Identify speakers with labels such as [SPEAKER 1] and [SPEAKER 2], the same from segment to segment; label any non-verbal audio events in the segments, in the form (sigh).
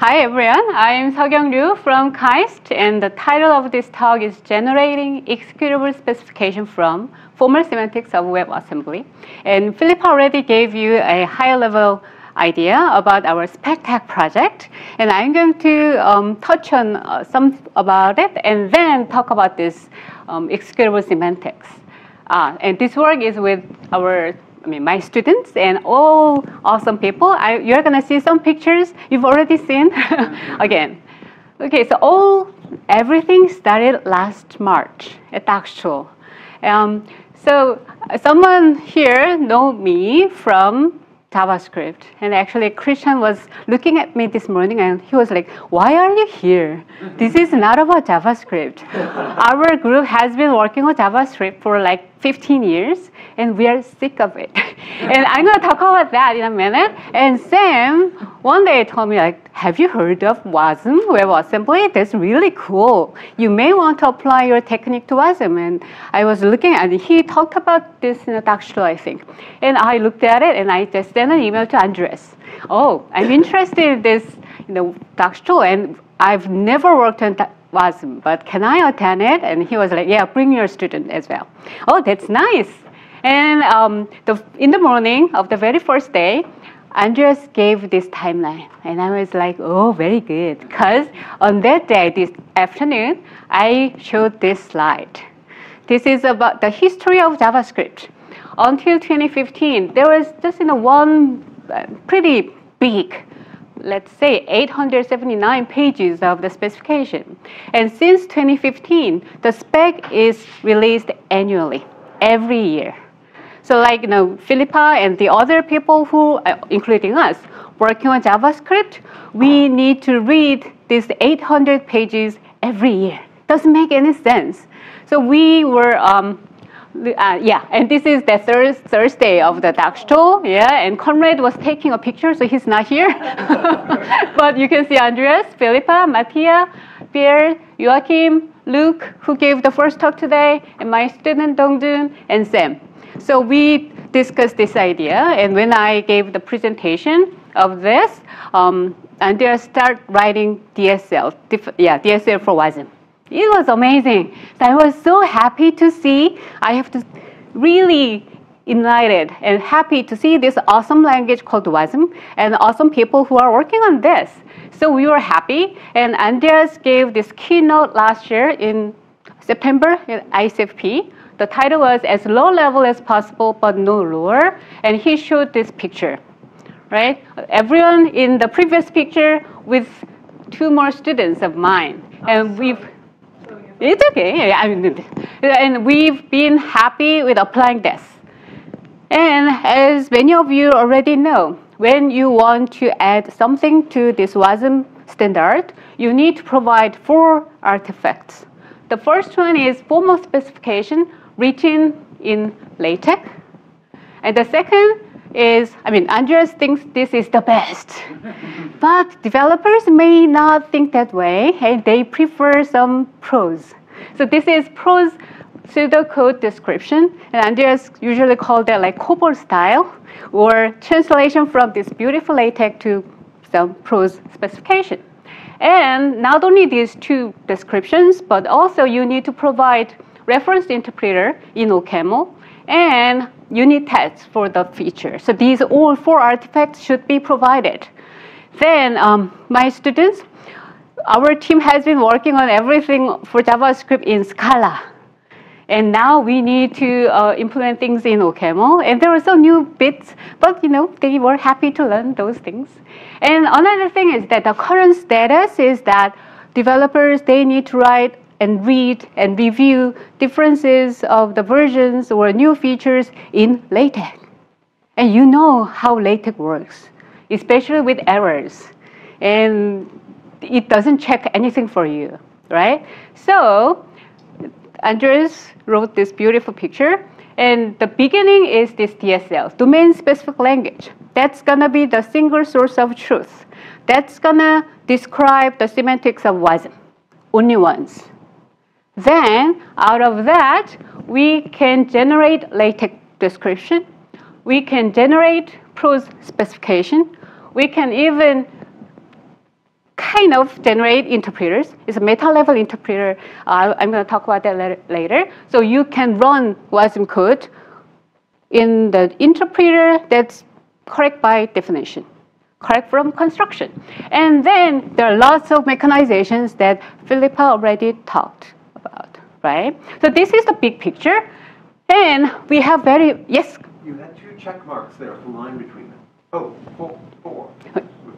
[SPEAKER 1] Hi everyone, I'm Sukyoung Ryu from KAIST and the title of this talk is Generating Executable Specification from Formal Semantics of WebAssembly. And Philip already gave you a high level idea about our SpecTec project and I'm going to um, touch on uh, some about it and then talk about this um, executable semantics. Uh, and this work is with our mean, my students and all awesome people. I, you're gonna see some pictures you've already seen (laughs) again. Okay, so all everything started last March at Dagstuhl. Um, so someone here know me from JavaScript. And actually, Christian was looking at me this morning and he was like, Why are you here? This is not about JavaScript. (laughs) Our group has been working on JavaScript for like 15 years and we are sick of it. (laughs) and I'm going to talk about that in a minute. And Sam one day told me like, have you heard of WASM, WebAssembly? That's really cool. You may want to apply your technique to WASM. And I was looking at. He talked about this in a talk show, I think. And I looked at it and I just sent an email to Andreas. Oh, I'm interested in this you know, talk show and I've never worked on WASM, but can I attend it? And he was like, yeah, bring your student as well. Oh, that's nice. And um, the, in the morning of the very first day, Andreas gave this timeline, and I was like, oh, very good. Because on that day, this afternoon, I showed this slide. This is about the history of JavaScript. Until 2015, there was just you know, one uh, pretty big let's say 879 pages of the specification. And since 2015, the spec is released annually, every year. So like, you know, Philippa and the other people who, uh, including us, working on JavaScript, we need to read these 800 pages every year. Doesn't make any sense. So we were um, uh, yeah, and this is the third Thursday of the Dagstuhl. Yeah, and Conrad was taking a picture, so he's not here. (laughs) but you can see Andreas, Philippa, Mattia, Pierre, Joachim, Luke, who gave the first talk today, and my student Dongjun, and Sam. So we discussed this idea, and when I gave the presentation of this, um, Andreas started writing DSL, yeah, DSL for WASM. It was amazing. So I was so happy to see. I have to really enlightened and happy to see this awesome language called WASM and awesome people who are working on this. So we were happy. And Andreas gave this keynote last year in September at ICFP. The title was as low level as possible, but no lower. And he showed this picture, right? Everyone in the previous picture with two more students of mine. And we've it's okay. I mean, and we've been happy with applying this. And as many of you already know, when you want to add something to this WASM standard, you need to provide four artifacts. The first one is formal specification written in LaTeX. And the second is, I mean, Andreas thinks this is the best. (laughs) but developers may not think that way, and they prefer some prose. So this is prose pseudocode description, and Andreas usually called that like COBOL style, or translation from this beautiful LaTeX to some prose specification. And not only these two descriptions, but also you need to provide reference interpreter in OCaml and unit tests for the feature. So these all four artifacts should be provided. Then um, my students, our team has been working on everything for JavaScript in Scala. And now we need to uh, implement things in OCaml. And there were some new bits, but you know, they were happy to learn those things. And another thing is that the current status is that developers, they need to write and read and review differences of the versions or new features in LaTeX. And you know how LaTeX works, especially with errors. And it doesn't check anything for you, right? So Andreas wrote this beautiful picture. And the beginning is this DSL, domain specific language. That's gonna be the single source of truth. That's gonna describe the semantics of WASM, only once. Then, out of that, we can generate LaTeX description. We can generate prose specification. We can even kind of generate interpreters. It's a meta-level interpreter. Uh, I'm going to talk about that later. So you can run WASM code in the interpreter that's correct by definition, correct from construction. And then there are lots of mechanizations that Philippa already talked about, right? So this is the big picture. And we have very, yes?
[SPEAKER 2] You had two check marks there, a line between them. Oh, four, four,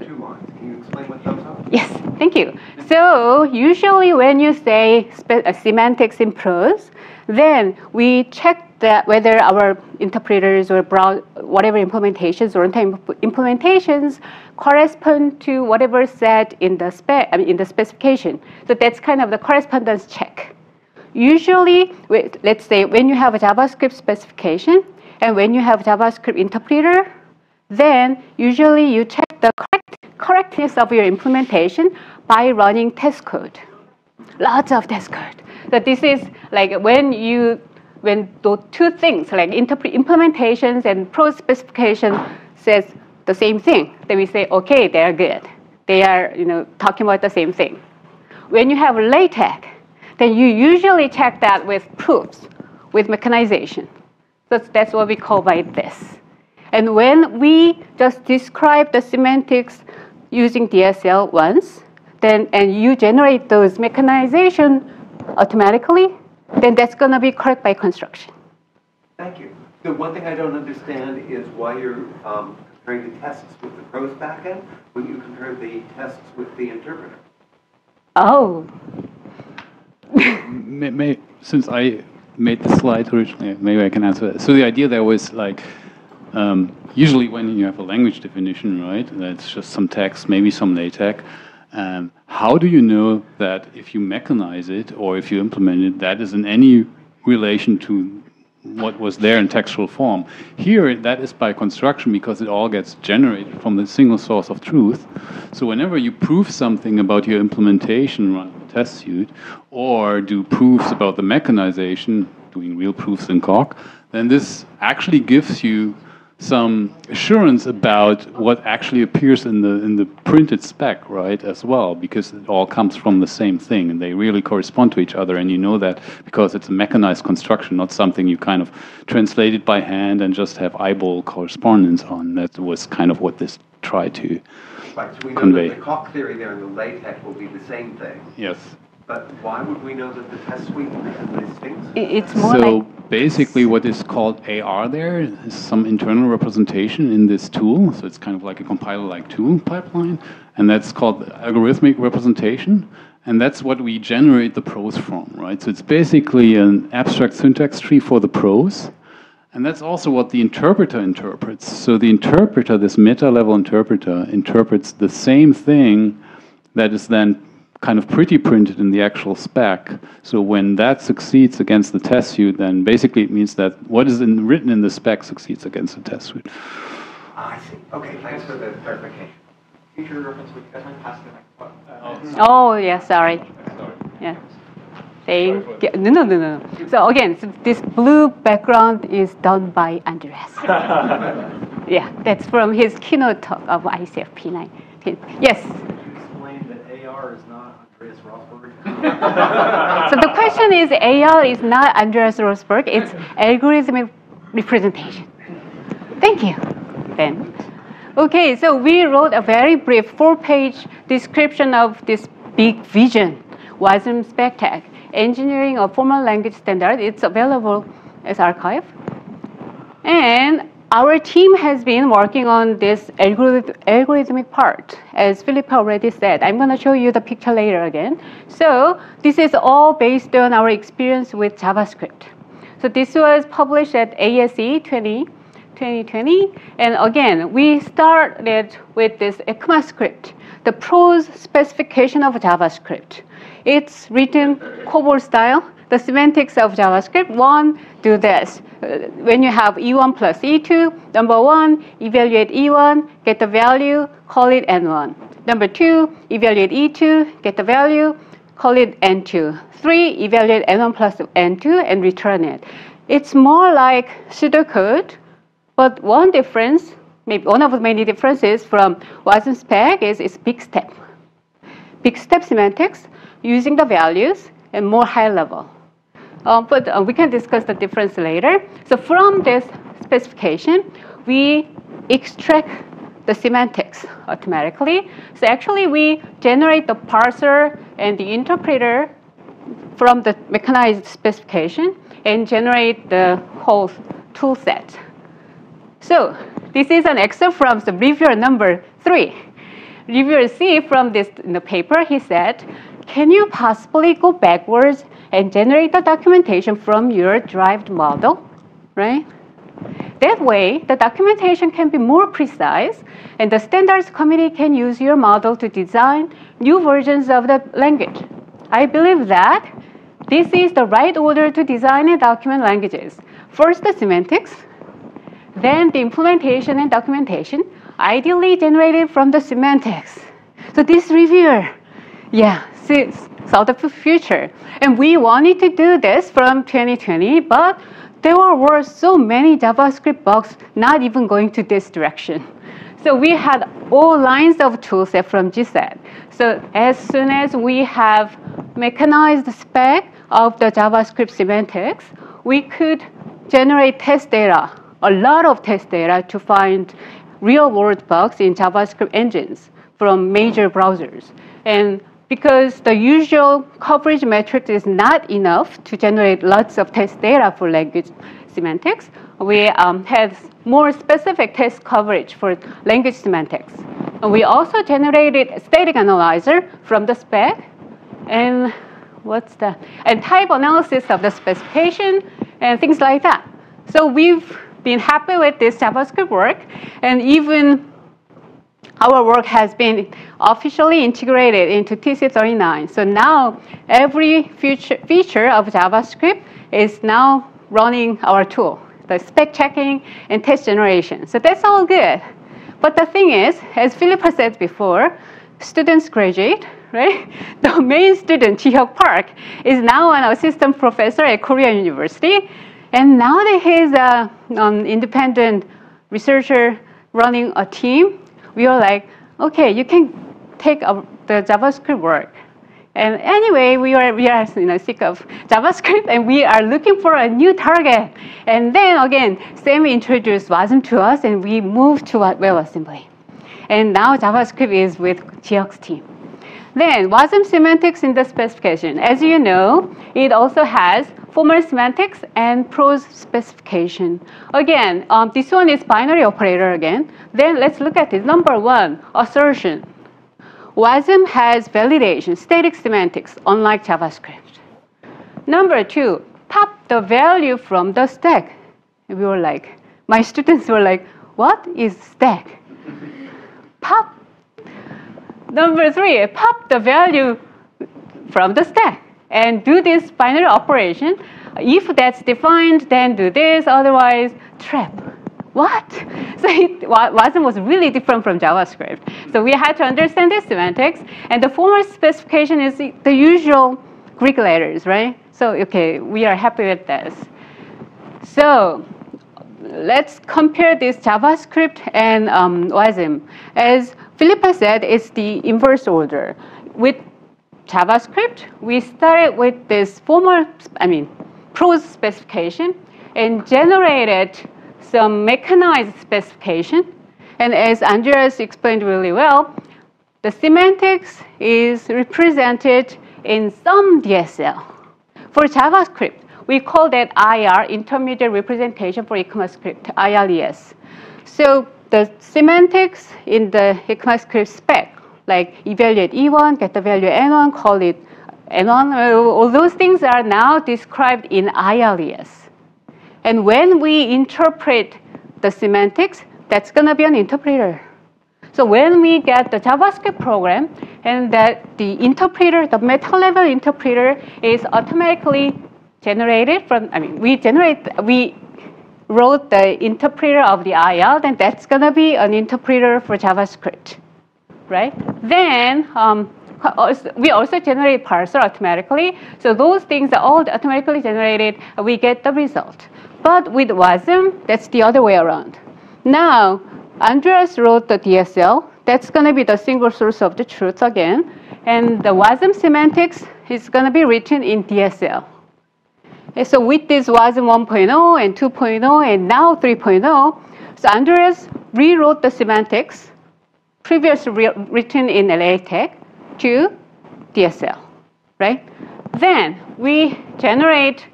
[SPEAKER 2] two lines. Can you explain what those are?
[SPEAKER 1] Yes, thank you. So usually when you say uh, semantics in prose, then we check that whether our interpreters or whatever implementations or implementations correspond to whatever said in the spec, I mean, in the specification. So that's kind of the correspondence check. Usually, let's say when you have a JavaScript specification and when you have JavaScript interpreter, then usually you check the correct, correctness of your implementation by running test code. Lots of test code. So this is like when you when those two things like implementations and prose specification says the same thing, then we say, okay, they're good. They are you know talking about the same thing. When you have LaTeX, then you usually check that with proofs, with mechanization. So that's what we call by this. And when we just describe the semantics using DSL once, then and you generate those mechanization automatically, then that's going to be correct by construction.
[SPEAKER 2] Thank you. The one thing I don't understand is why you're um, comparing the tests with the prose backend when you compare the tests with the interpreter.
[SPEAKER 1] Oh.
[SPEAKER 3] may, may, since I made the slide originally, maybe I can answer that. So the idea there was like, um, usually when you have a language definition, right, that's just some text, maybe some LaTeX, um, how do you know that if you mechanize it or if you implement it, that is in any relation to what was there in textual form? Here, that is by construction because it all gets generated from the single source of truth. So whenever you prove something about your implementation run test suite or do proofs about the mechanization, doing real proofs in Coq, then this actually gives you some assurance about what actually appears in the in the printed spec, right, as well, because it all comes from the same thing and they really correspond to each other, and you know that because it's a mechanized construction, not something you kind of translated by hand and just have eyeball correspondence on. That was kind of what this tried to
[SPEAKER 2] right, so we know
[SPEAKER 3] convey.
[SPEAKER 2] That the Coq theory there and the LaTeX will be the same thing.
[SPEAKER 3] Yes.
[SPEAKER 2] But why would we know that the test suite is distinct?
[SPEAKER 1] It's more
[SPEAKER 3] so
[SPEAKER 1] like
[SPEAKER 3] basically what is called AR there is some internal representation in this tool. So it's kind of like a compiler-like tool pipeline. And that's called algorithmic representation. And that's what we generate the prose from, right? So it's basically an abstract syntax tree for the prose. And that's also what the interpreter interprets. So the interpreter, this meta-level interpreter, interprets the same thing that is then kind of pretty printed in the actual spec. So when that succeeds against the test suite, then basically it means that what is in, written in the spec succeeds against the test suite.
[SPEAKER 2] Ah, I see. Okay, thanks for the clarification.
[SPEAKER 4] Future reference, would you guys mind passing the oh,
[SPEAKER 1] microphone? Oh, yeah, sorry. Sorry. Yeah. Thank you. No, no, no, no. So again, so this blue background is done by Andreas. (laughs) yeah, that's from his keynote talk of ICF P9. Yes? So the question is AR is not Andreas Rossberg, it's algorithmic representation. Thank you, Ben. Okay, so we wrote a very brief four-page description of this big vision, WASM SpecTec, engineering a formal language standard. It's available as arXiv. And our team has been working on this algorithmic part, as Philippa already said. I'm going to show you the picture later again. So this is all based on our experience with JavaScript. So this was published at ASE 20, 2020. And again, we started with this ECMAScript, the prose specification of JavaScript. It's written COBOL style the semantics of JavaScript. One, do this. When you have E1 plus E2, number one, evaluate E1, get the value, call it N1. Number two, evaluate E2, get the value, call it N2. Three, evaluate N1 plus N2 and return it. It's more like pseudocode, but one difference, maybe one of the many differences from WASM spec is it's big step. big step semantics using the values and more high level. Uh, but uh, we can discuss the difference later. So from this specification, we extract the semantics automatically. So actually, we generate the parser and the interpreter from the mechanized specification and generate the whole tool set. So this is an excerpt from the reviewer number three. Reviewer C from this in the paper, he said, can you possibly go backwards and generate the documentation from your derived model, right? That way, the documentation can be more precise, and the standards committee can use your model to design new versions of the language. I believe that this is the right order to design and document languages. First, the semantics, then the implementation and documentation, ideally generated from the semantics. So this reviewer, yeah, saw the future. And we wanted to do this from 2020, but there were so many JavaScript bugs not even going to this direction. So we had all lines of toolset from JISET. So as soon as we have mechanized the spec of the JavaScript semantics, we could generate test data, a lot of test data to find real world bugs in JavaScript engines from major browsers. And because the usual coverage metric is not enough to generate lots of test data for language semantics, we um, more specific test coverage for language semantics. And we also generated static analyzer from the spec and what's the and type analysis of the specification and things like that. So we've been happy with this JavaScript work and even our work has been officially integrated into TC39. So now every feature, feature of JavaScript is now running our tool, the spec checking and test generation. So that's all good. But the thing is, as Philippa said before, students graduate, right? (laughs) The main student, Jihyeok Park, is now an assistant professor at Korea University. And now that he's an um, independent researcher running a team we were like, okay, you can take a, the JavaScript work. And anyway, we are, we are you know, sick of JavaScript and we are looking for a new target. And then again, Sam introduced WASM to us and we moved to WebAssembly. And now JavaScript is with team. Then WASM semantics in the specification. As you know, it also has formal semantics and prose specification. Again, um, this one is binary operator again. Then let's look at it. Number one, assertion. WASM has validation, static semantics, unlike JavaScript. Number two, pop the value from the stack. And we were like, my students were like, what is stack? pop Number three, pop the value from the stack and do this binary operation. If that's defined, then do this, otherwise trap. What? (laughs) So it wasn't was really different from JavaScript. So we had to understand this semantics, and the formal specification is the usual Greek letters, right? So okay, we are happy with this. So let's compare this JavaScript and um, WASM. As Philippa said it's the inverse order. With JavaScript, we started with this formal, I mean, prose specification and generated some mechanized specification. And as Andreas explained really well, the semantics is represented in some DSL. For JavaScript, we call that IR, Intermediate Representation for ECMAScript, IRES. So the semantics in the ECMAScript spec, like evaluate E1, get the value N1, call it N1, all those things are now described in IRES. And when we interpret the semantics, that's going to be an interpreter. So when we get the JavaScript program and that the interpreter, the meta level interpreter is automatically generated from, I mean, we generate, we wrote the interpreter of the IL, then that's going to be an interpreter for JavaScript, right? Then um, we also generate parser automatically. So those things are all automatically generated. We get the result. But with WASM, that's the other way around. Now, Andreas wrote the DSL. That's going to be the single source of the truth again. And the WASM semantics is going to be written in DSL. And so with this WASM 1.0 and 2.0 and now 3.0, so Andreas rewrote the semantics previously written in LaTeX to DSL, right? Then we generate,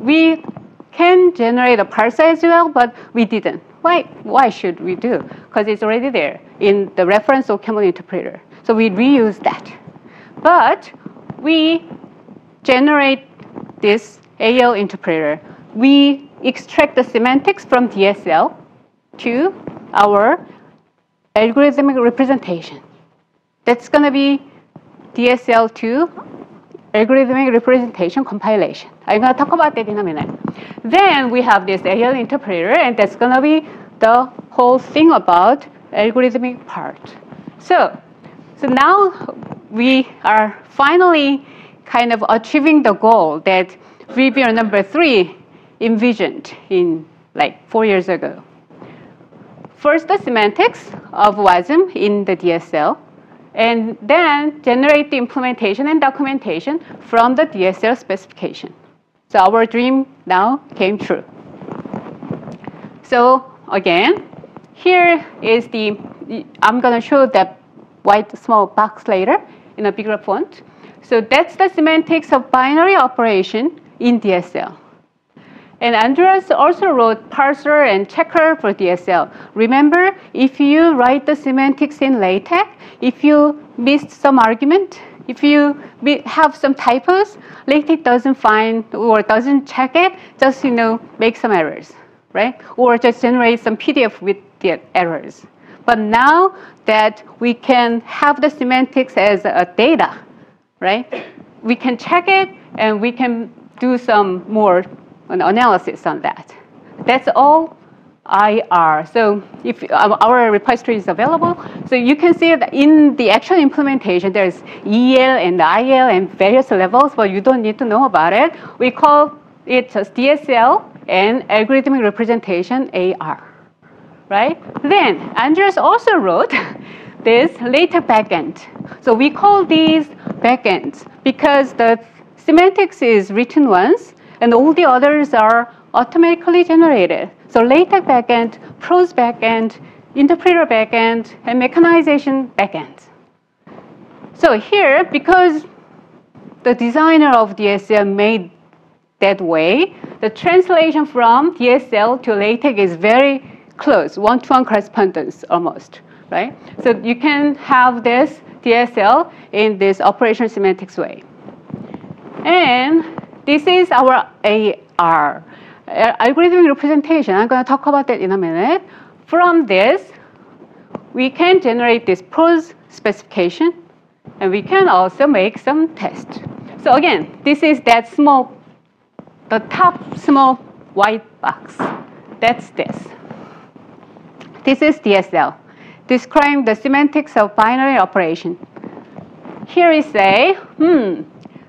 [SPEAKER 1] we can generate a parser as well, but we didn't. Why, why should we do? Because it's already there in the reference OCaml interpreter. So we reuse that. But we generate this AL interpreter. We extract the semantics from DSL to our algorithmic representation. That's going to be DSL2 algorithmic representation compilation. I'm going to talk about that in a minute. Then we have this AL interpreter, and that's going to be the whole thing about algorithmic part. So, so now we are finally kind of achieving the goal that reviewer number three envisioned in like four years ago. First, the semantics of WASM in the DSL, and then generate the implementation and documentation from the DSL specification. So our dream now came true. So again, here is the, I'm going to show that white small box later in a bigger font. So that's the semantics of binary operation in DSL. And Andreas also wrote parser and checker for DSL. Remember, if you write the semantics in LaTeX, if you missed some argument, if you have some typos, LaTeX doesn't find or doesn't check it, just you know make some errors, right? Or just generate some PDF with the errors. But now that we can have the semantics as a data, right? We can check it and we can do some more an analysis on that. That's all IR. So if our repository is available, so you can see that in the actual implementation, there's EL and IL and various levels, but you don't need to know about it. We call it just DSL and algorithmic representation AR, right? Then Andreas also wrote (laughs) this LaTeX backend. So we call these backends because the semantics is written once and all the others are automatically generated. So LaTeX backend, prose backend, interpreter backend, and mechanization backend. So here, because the designer of DSL made that way, the translation from DSL to LaTeX is very close, one-to-one correspondence almost, right? So you can have this DSL in this operation semantics way. And this is our AR, algorithmic representation. I'm going to talk about that in a minute. From this, we can generate this prose specification, and we can also make some tests. So again, this is that small, the top small white box. That's this. This is DSL, describing the semantics of binary operation. Here we say, hmm,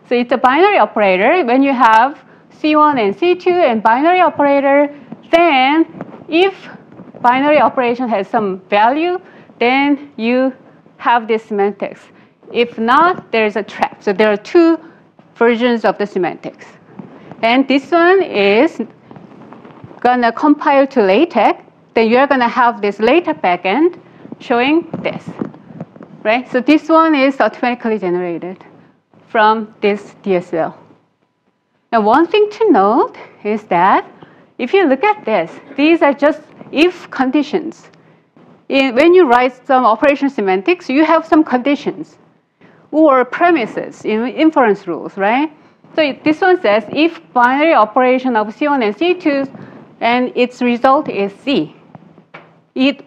[SPEAKER 1] so it's a binary operator. When you have C1 and C2 and binary operator, then if binary operation has some value, then you have this semantics. If not, there's a trap. So there are two versions of the semantics. And this one is gonna compile to LaTeX. Then you're gonna have this LaTeX backend showing this, right? So this one is automatically generated from this DSL. Now, one thing to note is that if you look at this, these are just if conditions. In, when you write some operation semantics, you have some conditions or premises in inference rules, right? So this one says if binary operation of C1 and C2 and its result is C, it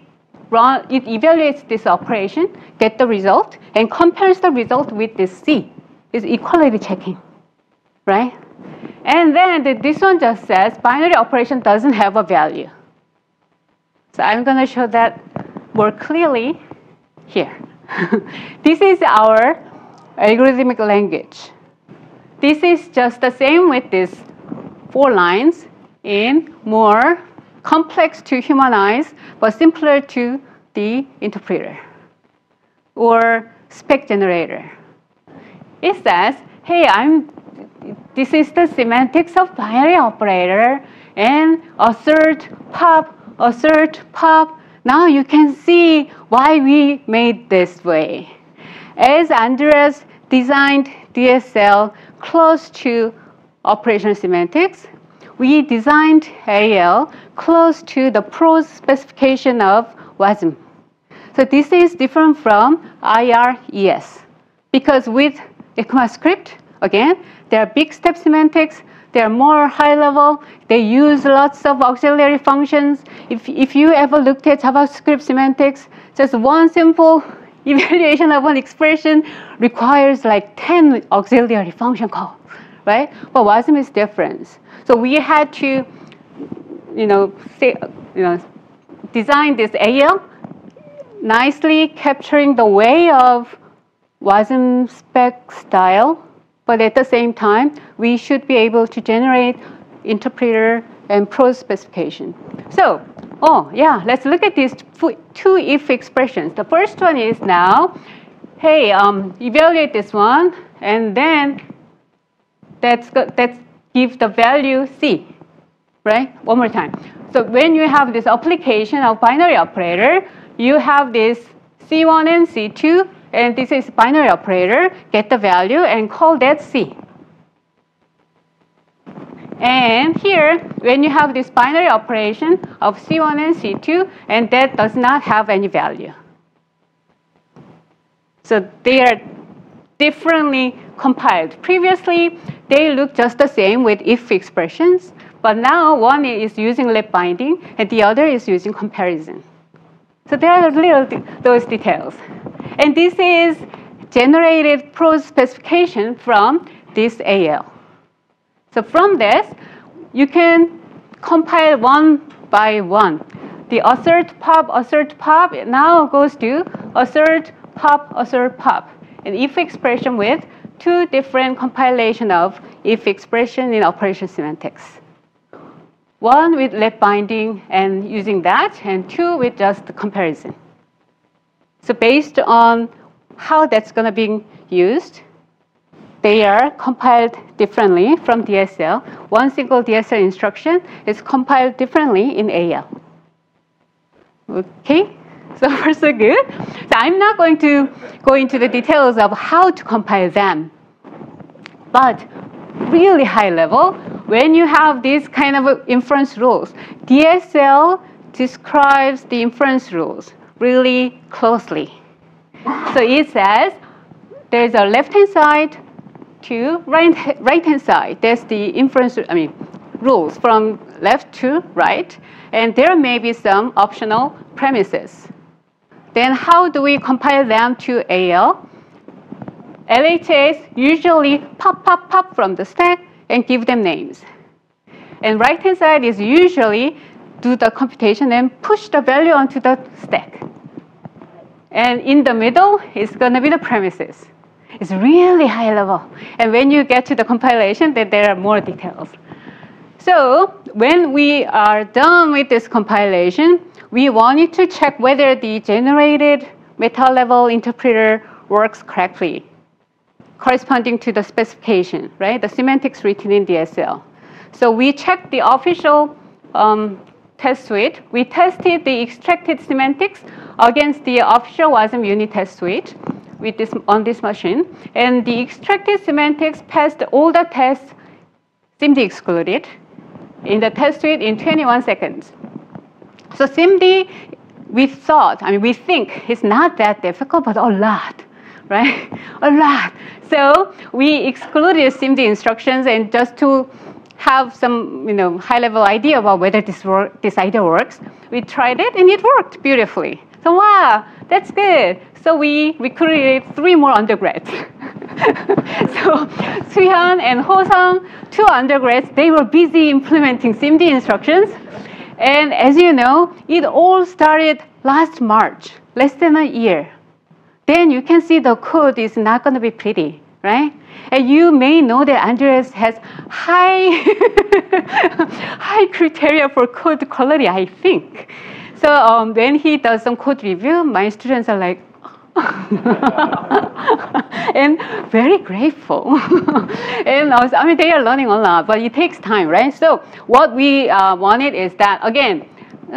[SPEAKER 1] run, it evaluates this operation, get the result, and compares the result with this C is equality checking, right? And then the, this one just says binary operation doesn't have a value. So I'm going to show that more clearly here. (laughs) this is our algorithmic language. This is just the same with these four lines in more complex to humanize, but simpler to the interpreter or spec generator it says, hey, I'm, this is the semantics of binary operator and assert pop, assert pop. Now you can see why we made this way. As Andreas designed DSL close to operation semantics, we designed AL close to the prose specification of WASM. So this is different from IRES because with ECMAScript, again, there are big step semantics, they're more high level, they use lots of auxiliary functions. If, if you ever looked at JavaScript semantics, just one simple (laughs) evaluation of an expression requires like 10 auxiliary function calls, right? But WASM is different. So we had to, you know, say, you know, design this AL nicely capturing the way of WASM spec style, but at the same time, we should be able to generate interpreter and prose specification. So, oh yeah, let's look at these two if expressions. The first one is now, hey, um, evaluate this one, and then that's, that's give the value C, right? One more time. So when you have this application of binary operator, you have this C1 and C2, and this is binary operator, get the value and call that C. And here, when you have this binary operation of C1 and C2, and that does not have any value. So they are differently compiled. Previously, they look just the same with if expressions, but now one is using lab binding and the other is using comparison. So there are little those details. And this is generated prose specification from this AL. So from this, you can compile one by one. The assert pop, assert pop now goes to assert pop, assert pop. An if expression with two different compilation of if expression in operation semantics. One with lab binding and using that, and two with just the comparison. So based on how that's going to be used, they are compiled differently from DSL. One single DSL instruction is compiled differently in AL. Okay, (laughs) so far so good. So I'm not going to go into the details of how to compile them. But really high level, when you have these kind of inference rules, DSL describes the inference rules really closely. So it says there's a left-hand side to right, right-hand side. There's the inference, I mean, rules from left to right, and there may be some optional premises. Then how do we compile them to AL? LHS usually pop, pop, pop from the stack and give them names. And right-hand side is usually do the computation and push the value onto the stack. And in the middle is going to be the premises. It's really high level. And when you get to the compilation, then there are more details. So when we are done with this compilation, we wanted to check whether the generated meta level interpreter works correctly corresponding to the specification, right? The semantics written in DSL. So we checked the official um, test suite. We tested the extracted semantics against the official WASM unit test suite with this, on this machine. And the extracted semantics passed all the tests, SIMD excluded, in the test suite in 21 seconds. So SIMD, we thought, I mean, we think it's not that difficult, but a lot right? (laughs) A lot. So we excluded SIMD instructions and just to have some you know, high-level idea about whether this, work, this idea works, we tried it and it worked beautifully. So wow, that's good. So we recruited three more undergrads. (laughs) so Suhyun and Hosang, two undergrads, they were busy implementing SIMD instructions. And as you know, it all started last March, less than a year then you can see the code is not going to be pretty, right? And you may know that Andreas has high, (laughs) high criteria for code quality, I think. So um, when he does some code review, my students are like, (laughs) and very grateful. (laughs) and I, was, I mean, they are learning a lot, but it takes time, right? So what we uh, wanted is that again,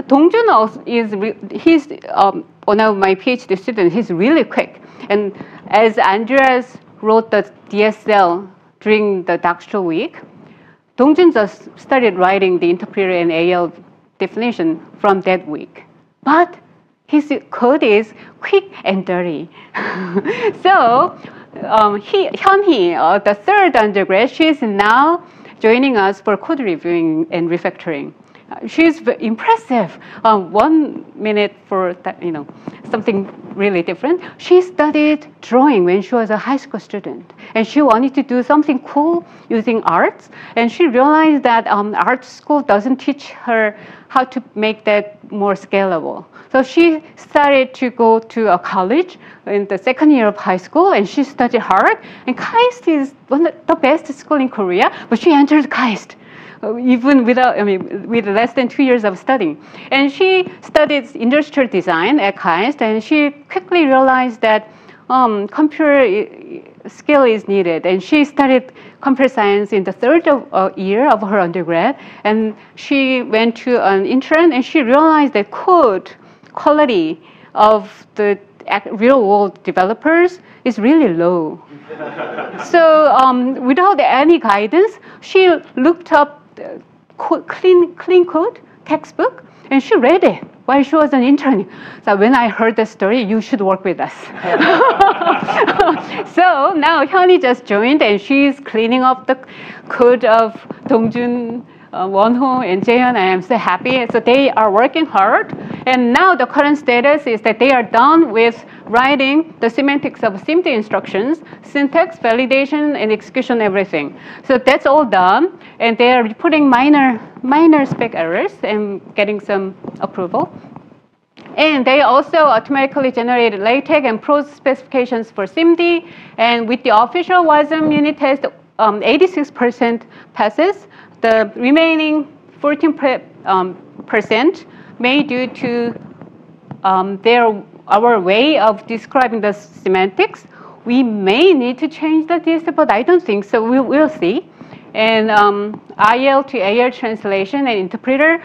[SPEAKER 1] Dongjun also is he's um, one of my PhD students. He's really quick, and as Andreas wrote the DSL during the doctoral week, Dongjun just started writing the interpreter and AL definition from that week. But his code is quick and dirty. (laughs) so um, he, Hyunhee, uh, the third undergrad, she's now joining us for code reviewing and refactoring. She's impressive. Um, one minute for you know something really different. She studied drawing when she was a high school student, and she wanted to do something cool using arts. And she realized that um, art school doesn't teach her how to make that more scalable. So she started to go to a college in the second year of high school, and she studied hard. And KAIST is one of the best school in Korea, but she entered KAIST even without, I mean, with less than two years of studying. And she studied industrial design at KAIST, and she quickly realized that um, computer uh, skill is needed. And she studied computer science in the third of, uh, year of her undergrad. And she went to an intern, and she realized that code quality of the real world developers is really low. (laughs) so um, without any guidance, she looked up clean, clean code textbook and she read it while she was an intern. So when I heard the story, you should work with us. (laughs) so now Hyunhee just joined and she's cleaning up the code of Dongjun uh, Wonho and Jaehyun. I am so happy. So they are working hard. And now the current status is that they are done with writing the semantics of SIMD instructions, syntax, validation, and execution, everything. So that's all done. And they are reporting minor, minor spec errors and getting some approval. And they also automatically generated LaTeX and prose specifications for SIMD. And with the official WASM unit test, um, 86% passes. The remaining 14% um, percent may due to um, their our way of describing the semantics. We may need to change the DSL, but I don't think so. We, will see. And um, IL to AL translation and interpreter,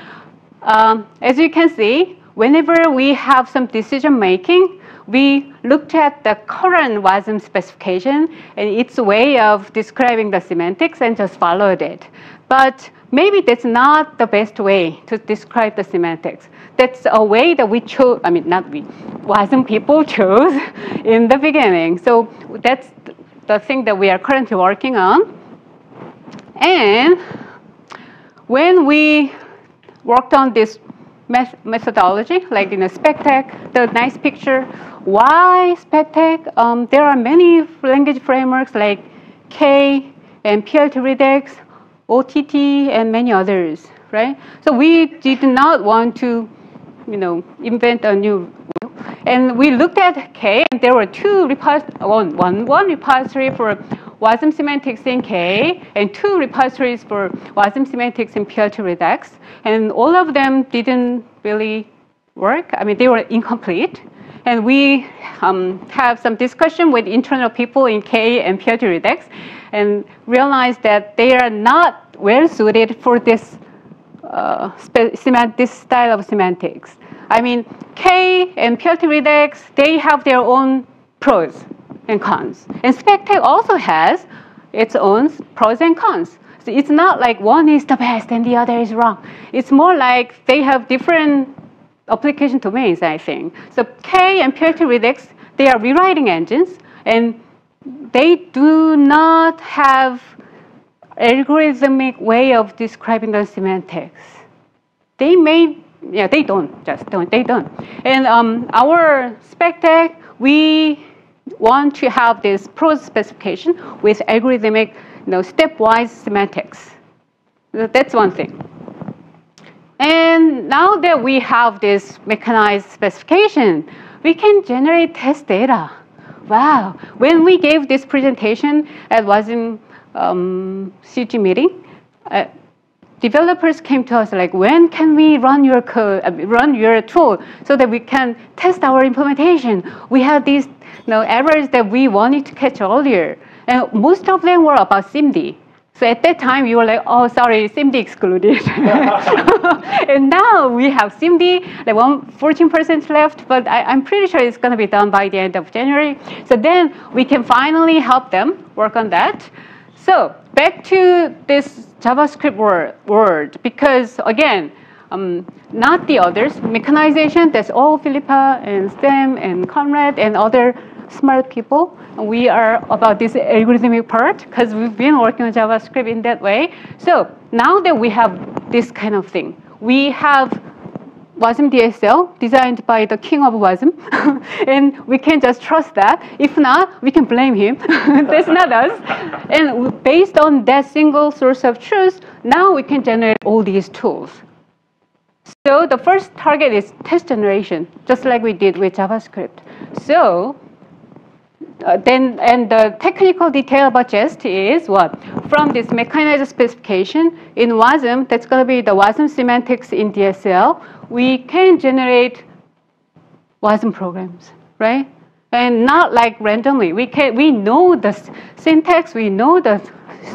[SPEAKER 1] um, as you can see, whenever we have some decision making, we looked at the current WASM specification and its way of describing the semantics and just followed it. But maybe that's not the best way to describe the semantics. That's a way that we chose, I mean, not we, WASM people (laughs) chose in the beginning. So that's the thing that we are currently working on. And when we worked on this methodology, like in a SpecTec, the nice picture, why SpecTec? Um, there are many language frameworks like K and PLT-Redex, OTT, and many others, right? So we did not want to, you know, invent a new. And we looked at K, and there were two repositories, one, one, one repository for WASM semantics in K, and two repositories for WASM semantics in PLT Redex. And all of them didn't really work. I mean, they were incomplete. And we um, have some discussion with internal people in K and PLT Redex and realized that they are not well suited for this, uh, this style of semantics. I mean, K and PLT Redex, they have their own pros and cons. And SpecTec also has its own pros and cons. So it's not like one is the best and the other is wrong. It's more like they have different application domains, I think. So K and PLT Redex, they are rewriting engines, and they do not have algorithmic way of describing the semantics. They may, yeah, they don't, just don't, they don't. And um, our SpecTec, we want to have this prose specification with algorithmic, you know, stepwise semantics. That's one thing. And now that we have this mechanized specification, we can generate test data. Wow. When we gave this presentation at WASM um, CG meeting, uh, developers came to us like, when can we run your code, uh, run your tool so that we can test our implementation? We have these you know, errors that we wanted to catch earlier. And most of them were about SIMD. So at that time, you were like, oh, sorry, SIMD excluded. (laughs) and now we have SIMD, like one, 14% left, but I, am pretty sure it's going to be done by the end of January. So then we can finally help them work on that. So back to this JavaScript word, because again, um, not the others. Mechanization, that's all Philippa and Stem and Conrad and other smart people. We are about this algorithmic part because we've been working on JavaScript in that way. So now that we have this kind of thing, we have WASM DSL designed by the king of WASM, (laughs) and we can just trust that. If not, we can blame him. (laughs) That's not us. And based on that single source of truth, now we can generate all these tools. So the first target is test generation, just like we did with JavaScript. So uh, then, and the technical detail about Jest is what? From this mechanized specification in WASM, that's going to be the WASM semantics in DSL, we can generate WASM programs, right? And not like randomly. We can we know the syntax, we know the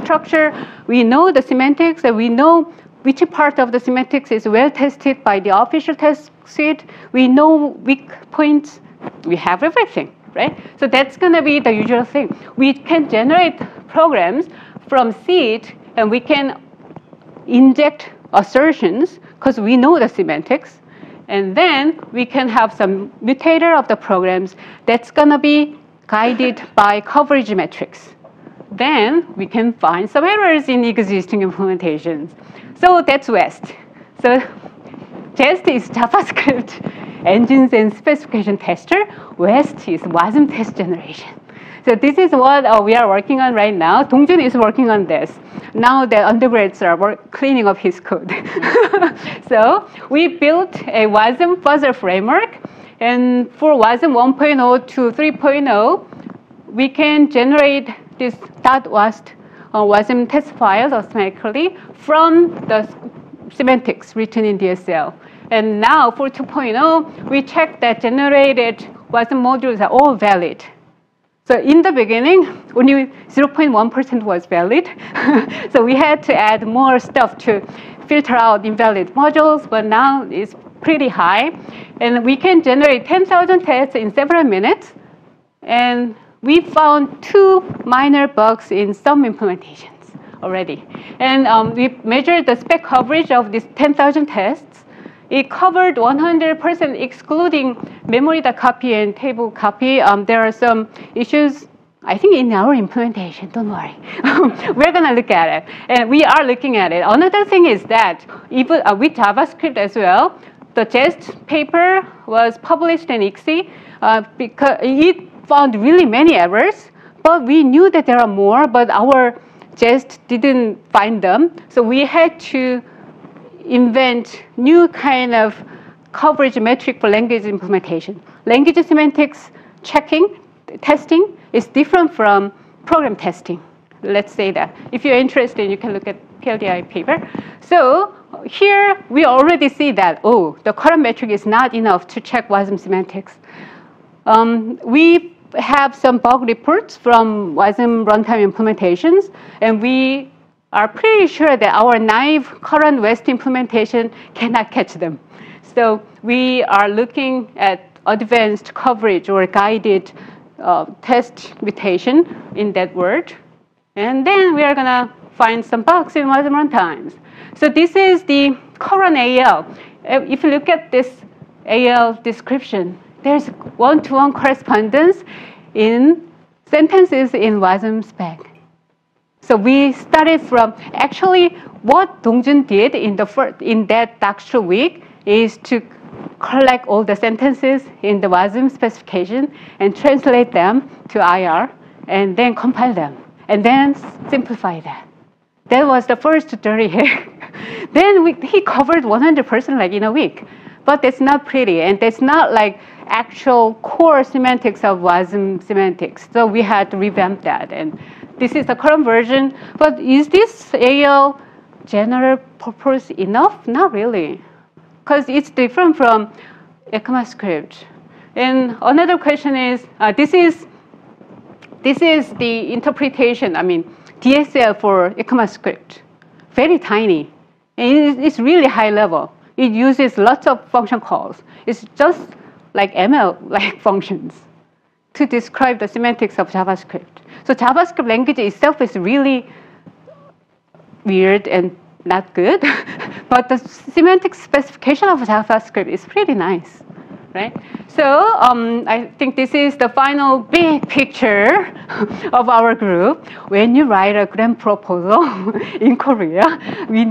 [SPEAKER 1] structure, we know the semantics, and we know which part of the semantics is well tested by the official test suite. We know weak points. We have everything, right? So that's going to be the usual thing. We can generate programs from seed, and we can inject assertions because we know the semantics. And then we can have some mutator of the programs that's going to be guided by coverage metrics. Then we can find some errors in existing implementations. So that's West. So Jest is JavaScript (laughs) engines and specification tester. West is WASM test generation. So this is what uh, we are working on right now. Dongjun is working on this. Now the undergrads are work, cleaning up his code. (laughs) so we built a WASM fuzzer framework. And for WASM 1.0 to 3.0, we can generate this .wast uh, WASM test files automatically from the semantics written in DSL. And now for 2.0, we check that generated WASM modules are all valid. So in the beginning, only 0.1% was valid. (laughs) so we had to add more stuff to filter out invalid modules, but now it's pretty high. And we can generate 10,000 tests in several minutes. And we found two minor bugs in some implementations already. And um, we measured the spec coverage of these 10,000 tests. It covered 100% excluding memory.copy and table copy. Um, there are some issues I think in our implementation, don't worry. (laughs) We're going to look at it. And we are looking at it. Another thing is that even uh, with JavaScript as well, the Jest paper was published in ICSE uh, because it found really many errors, but we knew that there are more, but our Jest didn't find them. So we had to invent new kind of coverage metric for language implementation. Language semantics checking, testing is different from program testing. Let's say that. If you're interested, you can look at PLDI paper. So here we already see that, oh, the current metric is not enough to check WASM semantics. Um, we have some bug reports from WASM runtime implementations, and we are pretty sure that our naive current West implementation cannot catch them. So we are looking at advanced coverage or guided uh, test mutation in that word. And then we are going to find some bugs in WASM times. So this is the current AL. If you look at this AL description, there's one-to-one correspondence in sentences in WASM spec. So we started from actually what Dongjun did in the first, in that doctoral week is to collect all the sentences in the WASM specification and translate them to IR and then compile them and then simplify that. That was the first dirty hair. (laughs) then we, he covered 100% like in a week. But that's not pretty and that's not like actual core semantics of WASM semantics. So we had to revamp that. And this is the current version. But is this AL general purpose enough? Not really. Because it's different from ECMAScript. And another question is, uh, this is this is the interpretation. I mean, DSL for ECMAScript, very tiny, and it's really high level. It uses lots of function calls. It's just like ML-like (laughs) functions to describe the semantics of JavaScript. So JavaScript language itself is really weird and not good, (laughs) but the semantic specification of JavaScript is pretty nice right? So um, I think this is the final big picture (laughs) of our group. When you write a grant proposal (laughs) in Korea, we,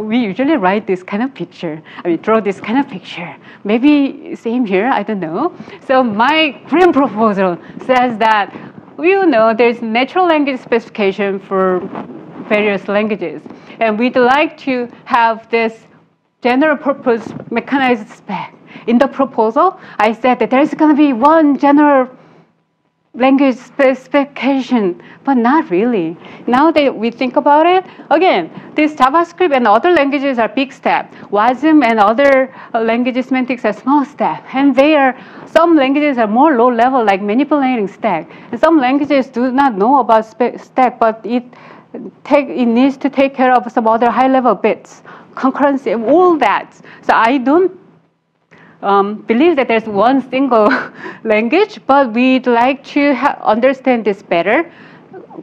[SPEAKER 1] we usually write this kind of picture. I mean, draw this kind of picture. Maybe same here, I don't know. So my grant proposal says that you know there's natural language specification for various languages. And we'd like to have this general purpose mechanized spec in the proposal, I said that there's going to be one general language specification, but not really. Now that we think about it, again, this JavaScript and other languages are big step. WASM and other uh, language semantics are small step. And they are, some languages are more low level, like manipulating stack. And some languages do not know about stack, but it, take, it needs to take care of some other high level bits, concurrency, all that. So I don't um, believe that there's one single (laughs) language, but we'd like to understand this better.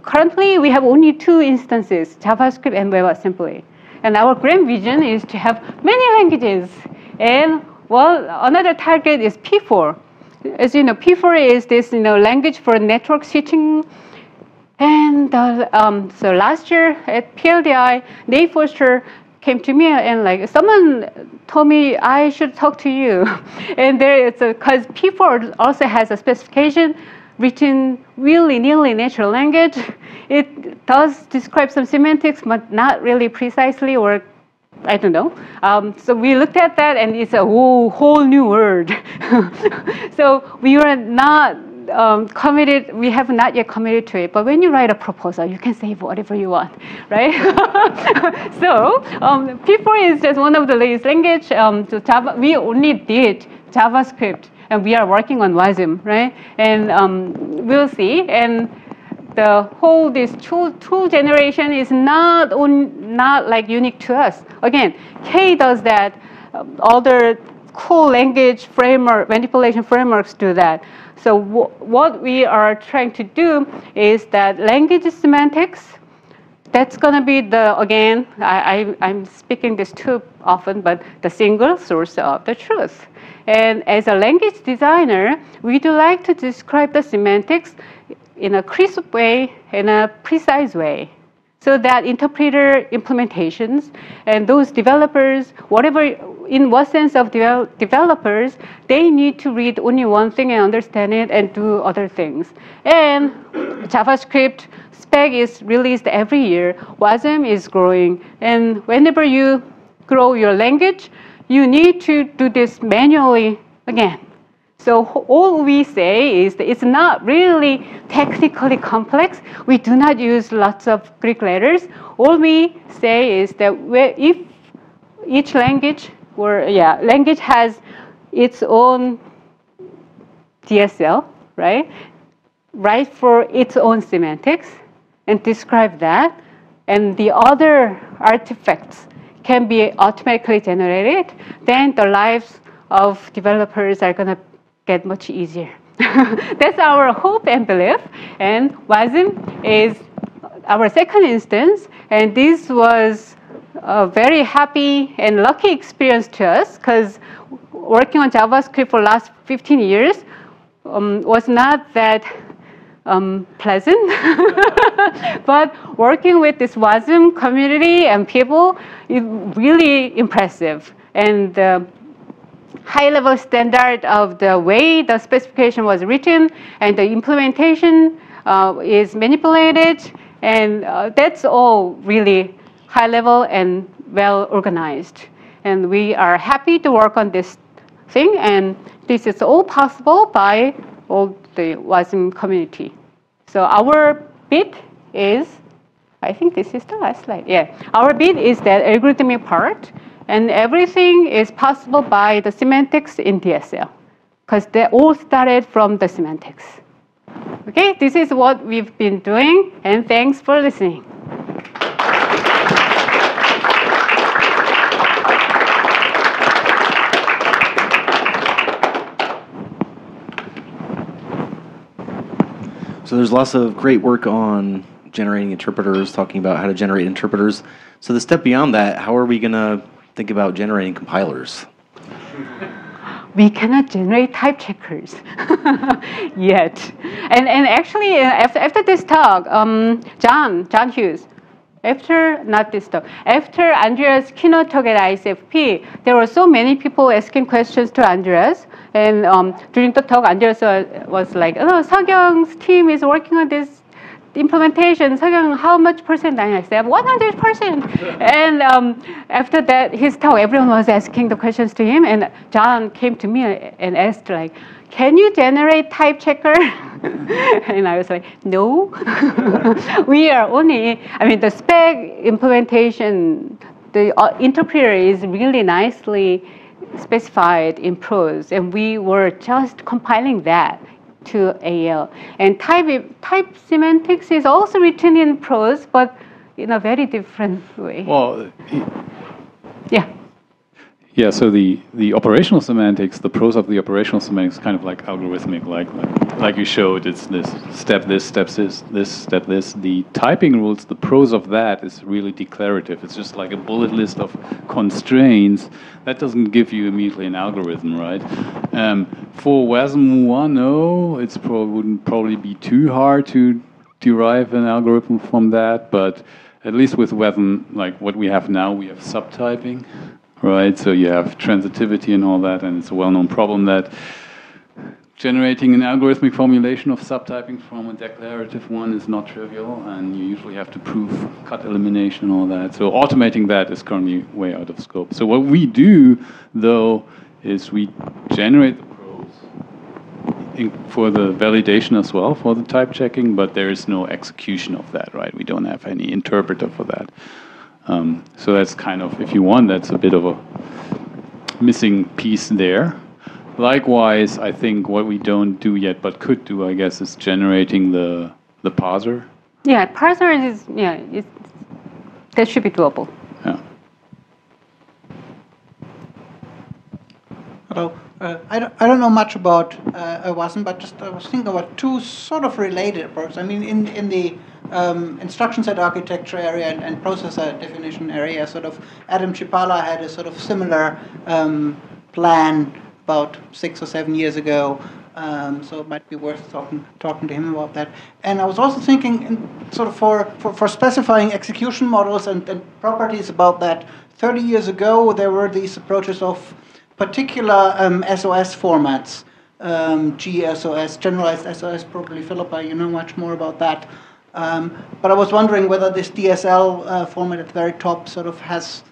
[SPEAKER 1] Currently, we have only two instances, JavaScript and WebAssembly. And our grand vision is to have many languages. And well, another target is P4. As you know, P4 is this you know, language for network switching. And uh, um, so last year at PLDI, Nate Foster came to me and like someone told me I should talk to you. (laughs) and there it's because P4 also has a specification written really nearly natural language. It does describe some semantics, but not really precisely or I don't know. Um, so we looked at that and it's a whole, whole new word. (laughs) so we were not um, committed, we have not yet committed to it, but when you write a proposal, you can say whatever you want, right? (laughs) so um, P4 is just one of the latest language. Um, so Java, we only did JavaScript, and we are working on WASM, right? And um, we'll see. And the whole this tool, tool generation is not on, not like unique to us. Again, K does that. Um, other cool language framework manipulation frameworks do that. So what we are trying to do is that language semantics, that's going to be the, again, I, I, am speaking this too often, but the single source of the truth. And as a language designer, we do like to describe the semantics in a crisp way, in a precise way so that interpreter implementations and those developers, whatever, in what sense of de developers, they need to read only one thing and understand it and do other things. And JavaScript spec is released every year. WASM is growing. And whenever you grow your language, you need to do this manually again. So all we say is that it's not really technically complex. We do not use lots of Greek letters. All we say is that if each language or yeah, language has its own DSL, right? Write for its own semantics and describe that. And the other artifacts can be automatically generated. Then the lives of developers are going to get much easier. (laughs) That's our hope and belief. And WASM is our second instance, and this was a very happy and lucky experience to us because working on JavaScript for last 15 years um, was not that um, pleasant. (laughs) but working with this WASM community and people is really impressive. And uh, high level standard of the way the specification was written and the implementation uh, is manipulated. And uh, that's all really high level and well organized. And we are happy to work on this thing. And this is all possible by all the WASM community. So our bit is, I think this is the last slide. Yeah, our bit is that algorithmic part. And everything is possible by the semantics in DSL. because they all started from the semantics. Okay, this is what we've been doing, and thanks for listening.
[SPEAKER 5] So there's lots of great work on generating interpreters, talking about how to generate interpreters. So the step beyond that, how are we going to think about generating compilers?
[SPEAKER 1] we cannot generate type checkers (laughs) yet. And, and actually, uh, after, after this talk, um, John, John Hughes, after, not this talk, after Andreas' keynote talk at ICFP, there were so many people asking questions to Andreas. And um, during the talk, Andreas was, was like, oh, Sukyoung's team is working on this implementation, Sukyoung, how much percent? And I said, 100%. and um, after that, his talk, everyone was asking the questions to him. And John came to me and asked, like, can you generate type checker? (laughs) and I was like, no. (laughs) we are only, I mean, the spec implementation, the uh, interpreter is really nicely specified in prose, and we were just compiling that to AL. And type, type semantics is also written in prose, but in a very different way.
[SPEAKER 3] Well,
[SPEAKER 1] yeah.
[SPEAKER 3] Yeah, so the, the operational semantics, the prose of the operational semantics, kind of like algorithmic, like, like like you showed. It's this step this, step this, this step this. The typing rules, the prose of that is really declarative. It's just like a bullet list of constraints. That doesn't give you immediately an algorithm, right? Um, for WASM 1.0, it's probably wouldn't probably be too hard to derive an algorithm from that, but at least with WASM, like what we have now, we have subtyping right? So you have transitivity and all that, and it's a well-known problem that generating an algorithmic formulation of subtyping from a declarative one is not trivial, and you usually have to prove cut elimination and all that. So automating that is currently way out of scope. So what we do, though, is we generate the prose for the validation as well for the type checking, but there is no execution of that, right? We don't have any interpreter for that. Um, so that's kind of, if you want, that's a bit of a missing piece there. Likewise, I think what we don't do yet, but could do, I guess, is generating the the parser.
[SPEAKER 1] Yeah, parser is yeah, it's, that should be doable.
[SPEAKER 3] Yeah.
[SPEAKER 6] Hello. Uh, I, don't, I don't know much about uh, WASM, but just I was thinking about two sort of related approaches. I mean, in in the um, instruction set architecture area and, and, processor definition area, sort of Adam Chlipala had a sort of similar um, plan about six or seven years ago. Um, so it might be worth talking talking to him about that. And I was also thinking, in, sort of for, for, for specifying execution models and, and properties about that. Thirty years ago, there were these approaches of particular SOS um, formats. Um, GSOS, generalized SOS, probably Philippa, you know much more about that. Um, but I was wondering whether this DSL uh, format at the very top sort of has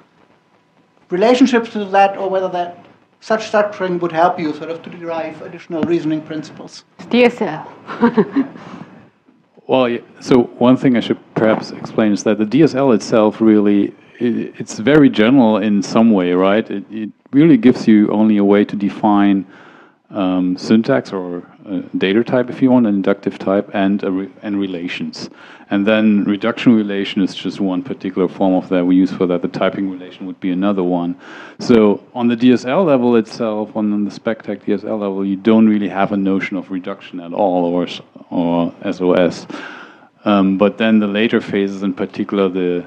[SPEAKER 6] relationships to that, or whether that such structuring would help you sort of to derive additional reasoning principles.
[SPEAKER 1] DSL. (laughs)
[SPEAKER 3] well, so one thing I should perhaps explain is that the DSL itself really it, it's very general in some way, right? It, it really gives you only a way to define um, syntax or data type, if you want, an inductive type, and re and relations. And then reduction relation is just one particular form of that we use for that. The typing relation would be another one. So on the DSL level itself, on the SpecTec DSL level, you don't really have a notion of reduction at all, or or SOS. Um, but then the later phases, in particular, the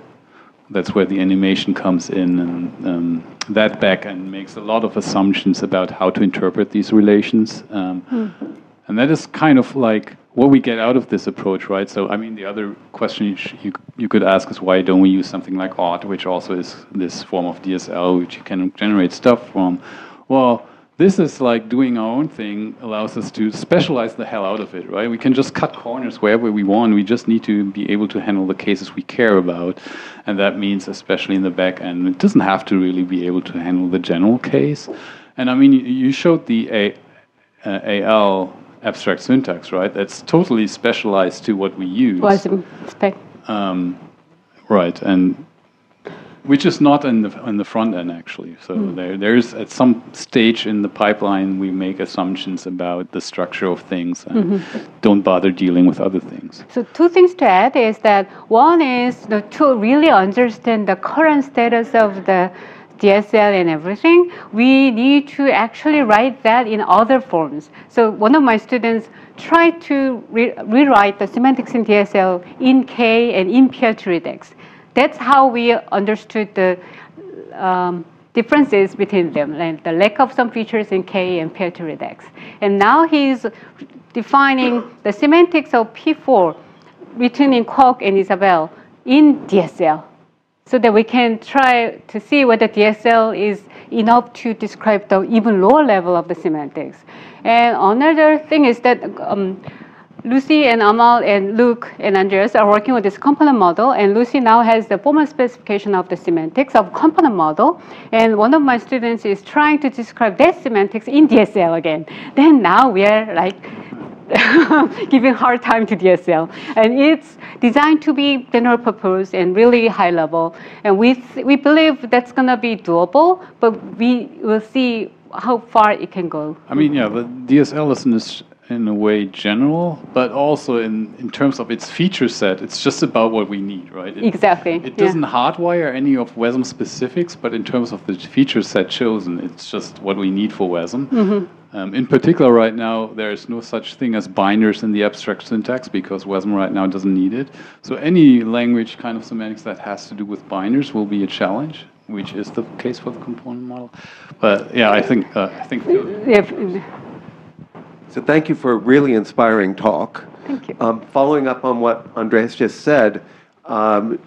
[SPEAKER 3] that's where the animation comes in, and um, that backend makes a lot of assumptions about how to interpret these relations. Um, mm. And that is kind of like what we get out of this approach, right? So, I mean, the other question you, you, you could ask is why don't we use something like Ott, which also is this form of DSL, which you can generate stuff from? Well, this is like doing our own thing allows us to specialize the hell out of it, right? We can just cut corners wherever we want. We just need to be able to handle the cases we care about. And that means, especially in the back end, it doesn't have to really be able to handle the general case. And I mean, you showed the A, uh, AL abstract syntax, right? That's totally specialized to what we use.
[SPEAKER 1] Was.
[SPEAKER 3] Um, right, and which is not in the in the front end actually. So hmm. there there's at some stage in the pipeline we make assumptions about the structure of things and mm-hmm. don't bother dealing with other things.
[SPEAKER 1] So two things to add is that one is the, to really understand the current status of the DSL and everything, we need to actually write that in other forms. So one of my students tried to re- rewrite the semantics in DSL in K and in PLT Redex. That's how we understood the um, differences between them, like the lack of some features in K and PLT Redex. And now he's defining the semantics of P4 written in Coq and Isabelle in DSL so that we can try to see whether DSL is enough to describe the even lower level of the semantics. And another thing is that um, Lucy and Amal and Luke and Andreas are working with this component model, and Lucy now has the formal specification of the semantics of component model. And one of my students is trying to describe that semantics in DSL again. Then now we are like (laughs) giving hard time to DSL. And it's designed to be general purpose and really high level. And we, we believe that's going to be doable, but we will see how far it can go.
[SPEAKER 3] I mean, yeah, the DSL is this, in a way general, but also in, in terms of its feature set, it's just about what we need, right? It,
[SPEAKER 1] Exactly.
[SPEAKER 3] It doesn't hardwire any of WASM specifics, but in terms of the feature set chosen, it's just what we need for WASM.
[SPEAKER 1] Mm-hmm.
[SPEAKER 3] Um, in particular, right now, there is no such thing as binders in the abstract syntax because WASM right now doesn't need it. So any language kind of semantics that has to do with binders will be a challenge, which is the case for the component model. But yeah, I think uh, I think
[SPEAKER 1] If-
[SPEAKER 2] So thank you for a really inspiring talk.
[SPEAKER 1] Thank you.
[SPEAKER 2] Um, Following up on what Andreas just said, um,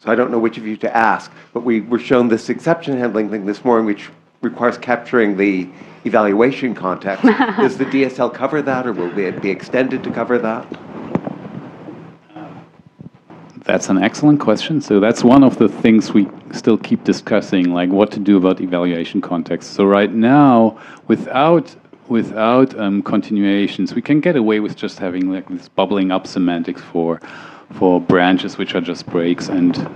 [SPEAKER 2] so I don't know which of you to ask, but we were shown this exception handling thing this morning, which requires capturing the evaluation context. (laughs) Does the DSL cover that, or will it be extended to cover that?
[SPEAKER 3] That's an excellent question. So that's one of the things we still keep discussing, like what to do about evaluation context. So right now, without without um, continuations, we can get away with just having like this bubbling up semantics for for branches, which are just breaks, and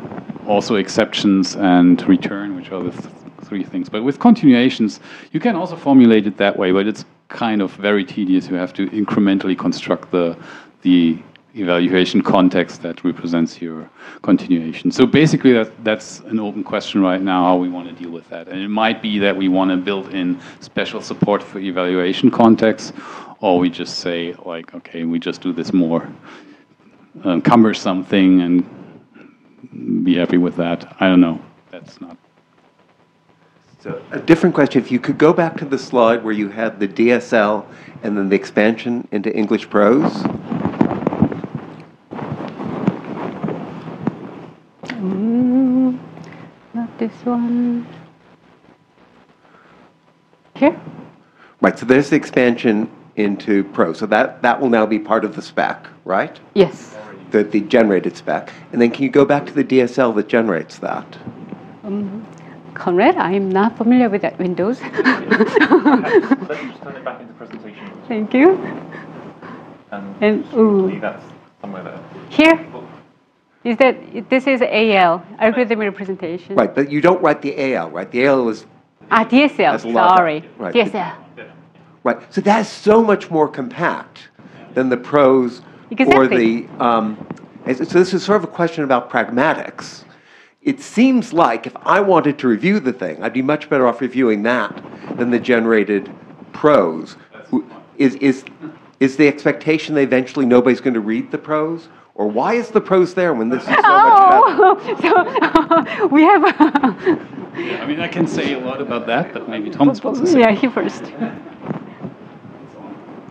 [SPEAKER 3] also exceptions and return, which are the th- three things. But with continuations, you can also formulate it that way, but it's kind of very tedious. You have to incrementally construct the the evaluation context that represents your continuation. So basically, that, that's an open question right now how we want to deal with that. And it might be that we want to build in special support for evaluation context, or we just say, like, okay, we just do this more um, cumbersome thing and be happy with that. I don't know. That's not.
[SPEAKER 2] So a different question, if you could go back to the slide where you had the DSL and then the expansion into English prose.
[SPEAKER 1] Mm, not this one. Here?
[SPEAKER 2] Right, so there's the expansion into Pro. So that, that will now be part of the spec, right?
[SPEAKER 1] Yes.
[SPEAKER 2] The, the generated spec. And then can you go back to the DSL that generates that?
[SPEAKER 1] Um, Conrad, I'm not familiar with that Windows. (laughs)
[SPEAKER 4] Let's just turn it back into presentation.
[SPEAKER 1] Thank you.
[SPEAKER 4] And,
[SPEAKER 1] And, ooh.
[SPEAKER 4] that's somewhere there.
[SPEAKER 1] Here? Is that, this is AL, algorithm representation.
[SPEAKER 2] Right, but you don't write the AL, right? The AL is,
[SPEAKER 1] Ah, DSL,
[SPEAKER 2] That's
[SPEAKER 1] sorry.
[SPEAKER 2] Right.
[SPEAKER 1] DSL.
[SPEAKER 2] right, so that's so much more compact than the prose or the, um, so this is sort of a question about pragmatics. It seems like if I wanted to review the thing, I'd be much better off reviewing that than the generated prose. Is, is, is the expectation that eventually nobody's going to read the prose? Or why is the prose there when this is so much (laughs) oh, better?
[SPEAKER 1] Oh, (laughs) so (laughs) we have.
[SPEAKER 3] I mean, I can say a lot about that, but maybe Thomas wants to say.
[SPEAKER 1] yeah, he first.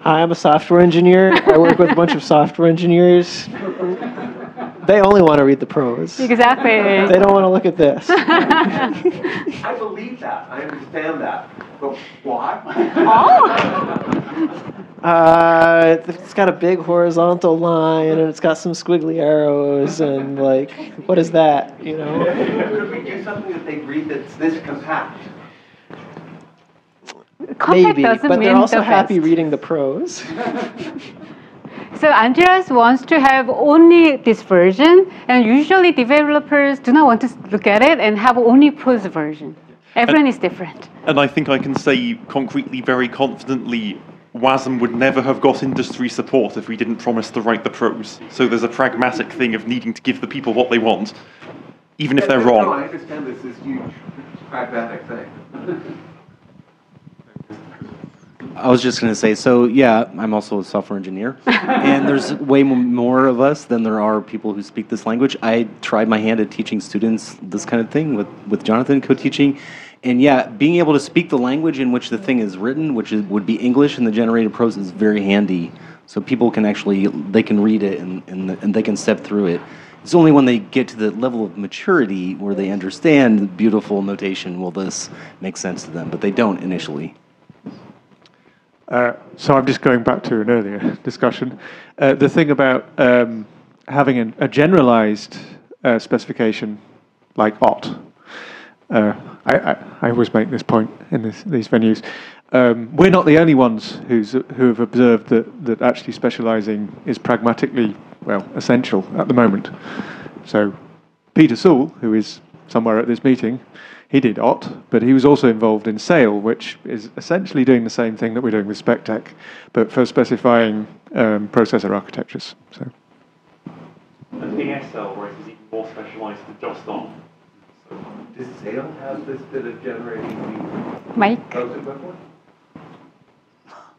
[SPEAKER 7] Hi, I'm a software engineer. I work with a bunch of software engineers. They only want to read the prose.
[SPEAKER 1] Exactly.
[SPEAKER 7] They don't want to look at this. (laughs)
[SPEAKER 2] I believe that, I understand that, but why?
[SPEAKER 7] Uh, it's got a big horizontal line and it's got some squiggly arrows and like, what is that? You know?
[SPEAKER 2] Could we do something that they read that's this compact?
[SPEAKER 1] Compact
[SPEAKER 7] Maybe,
[SPEAKER 1] doesn't
[SPEAKER 7] but
[SPEAKER 1] mean
[SPEAKER 7] they're also
[SPEAKER 1] the
[SPEAKER 7] happy
[SPEAKER 1] best.
[SPEAKER 7] reading the prose. (laughs)
[SPEAKER 1] So Andreas wants to have only this version, and usually developers do not want to look at it and have only prose version. Everyone is different.
[SPEAKER 4] And I think I can say concretely, very confidently, WASM would never have got industry support if we didn't promise to write the prose. So there's a pragmatic thing of needing to give the people what they want, even if they're wrong.
[SPEAKER 2] No, I
[SPEAKER 4] wrong.
[SPEAKER 2] understand this is huge pragmatic thing. (laughs)
[SPEAKER 5] I was just going to say, so yeah, I'm also a software engineer, (laughs) and there's way more of us than there are people who speak this language. I tried my hand at teaching students this kind of thing with, with Jonathan co-teaching, and yeah, being able to speak the language in which the thing is written, which is, would be English in the generated prose, is very handy. So people can actually they can read it and, and, and they can step through it. It's only when they get to the level of maturity where they understand the beautiful notation will this make sense to them, but they don't initially.
[SPEAKER 8] Uh, so I'm just going back to an earlier (laughs) discussion. Uh, the thing about um, having an, a generalized uh, specification like Ott, uh, I, I, I always make this point in this, these venues. Um, we're not the only ones who's, who have observed that, that actually specializing is pragmatically, well, essential at the moment. So Peter Sewell, who is somewhere at this meeting, he did Ott, but he was also involved in SAIL, which is essentially doing the same thing that we're doing with SpecTec, but for specifying um, processor architectures. So.
[SPEAKER 4] And ASL, where it is even more specialized to just on.
[SPEAKER 2] Does SAIL have this bit of generating the
[SPEAKER 1] Mike?
[SPEAKER 2] prose equivalent?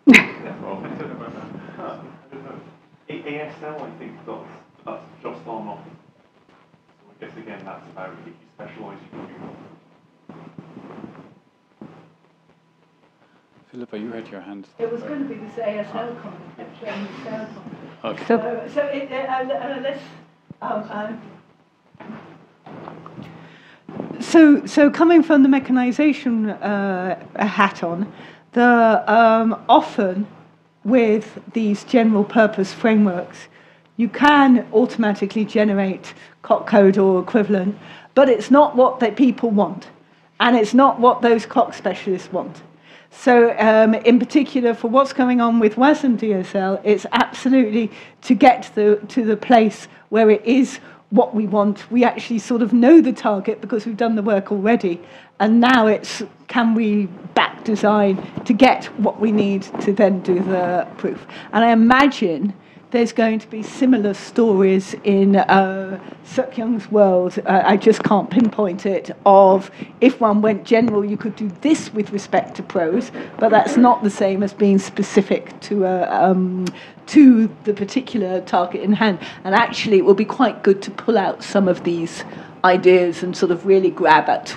[SPEAKER 4] Well, I don't know about that. Huh, I don't know. A- ASL, I think, that's, that's just on off. So I guess again, that's about if you specialize, you can do more.
[SPEAKER 3] Philippa, you had your hand.
[SPEAKER 9] It was going to be this ASL comment, actually, the ASL comment.
[SPEAKER 3] Okay.
[SPEAKER 1] So,
[SPEAKER 9] So, so it, uh, uh, uh, let's, um, um, so, so coming from the mechanization uh, hat on, the um, often with these general purpose frameworks, you can automatically generate Coq code or equivalent, but it's not what the people want, and it's not what those Coq specialists want. So, um, in particular, for what's going on with WASM DSL, it's absolutely to get the, to the place where it is what we want. We actually sort of know the target because we've done the work already. And now it's can we back design to get what we need to then do the proof. And I imagine there's going to be similar stories in uh, Sukyoung's world. Uh, I just can't pinpoint it. Of if one went general, you could do this with respect to prose, but that's not the same as being specific to a, um, to the particular target in hand. And actually, it will be quite good to pull out some of these ideas and sort of really grab at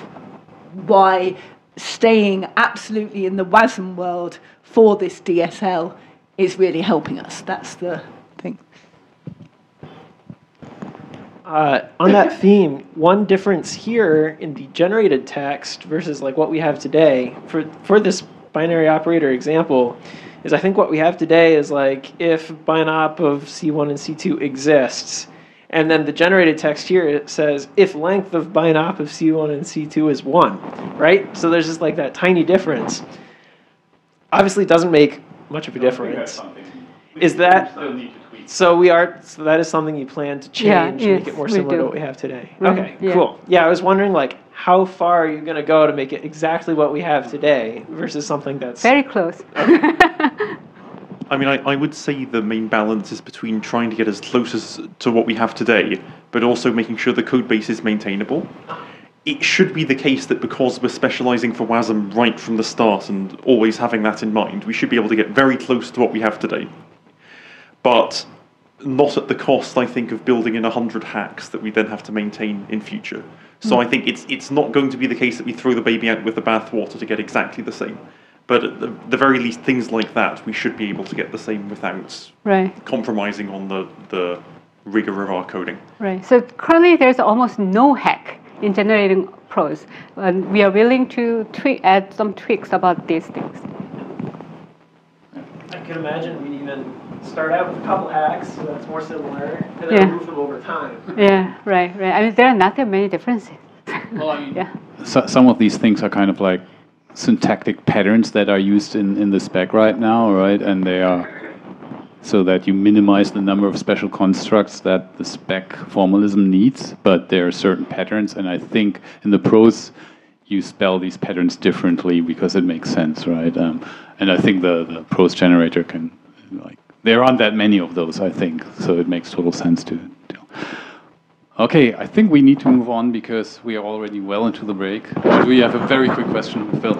[SPEAKER 9] why staying absolutely in the WASM world for this DSL is really helping us. That's the thing.
[SPEAKER 7] Uh, on that (coughs) theme, one difference here in the generated text versus like what we have today for for this binary operator example is I think what we have today is like if binop of C1 and C2 exists, and then the generated text here it says if length of binop of C1 and C2 is one, right? So there's just like that tiny difference. Obviously, it doesn't make much of a difference. Is that so? We are. So that is something you plan to
[SPEAKER 1] Yeah,
[SPEAKER 7] change, make
[SPEAKER 1] yes,
[SPEAKER 7] it more similar to what we have today.
[SPEAKER 1] Right,
[SPEAKER 7] Okay,
[SPEAKER 1] yeah.
[SPEAKER 7] cool. Yeah, I was wondering like how far are you going to go to make it exactly what we have today versus something that's
[SPEAKER 1] very close. (laughs)
[SPEAKER 4] I mean, I, I would say the main balance is between trying to get as close as to what we have today, but also making sure the code base is maintainable. It should be the case that because we're specializing for WASM right from the start and always having that in mind, we should be able to get very close to what we have today. But not at the cost, I think, of building in 100 hacks that we then have to maintain in future. So hmm. I think it's, it's not going to be the case that we throw the baby out with the bathwater to get exactly the same. But at the, the very least, things like that, we should be able to get the same without
[SPEAKER 1] right.
[SPEAKER 4] compromising on the, the rigor of our coding.
[SPEAKER 1] Right. So currently, there's almost no hack in generating prose, and we are willing to tweak, add some tweaks about these things.
[SPEAKER 7] I can imagine we'd even start out with a couple hacks so that's more similar, and then
[SPEAKER 1] Yeah.
[SPEAKER 7] improve them over time.
[SPEAKER 1] Yeah. Right. Right. I mean, there are not that many differences.
[SPEAKER 3] Well, I mean, (laughs)
[SPEAKER 1] yeah.
[SPEAKER 3] so, some of these things are kind of like syntactic patterns that are used in, in the spec right now, right? And they are so that you minimize the number of special constructs that the spec formalism needs, but there are certain patterns, and I think in the prose you spell these patterns differently because it makes sense, right? Um, and I think the, the prose generator can, like, there aren't that many of those, I think, so it makes total sense to. Okay, I think we need to move on because we are already well into the break. We have a very quick question, Phil?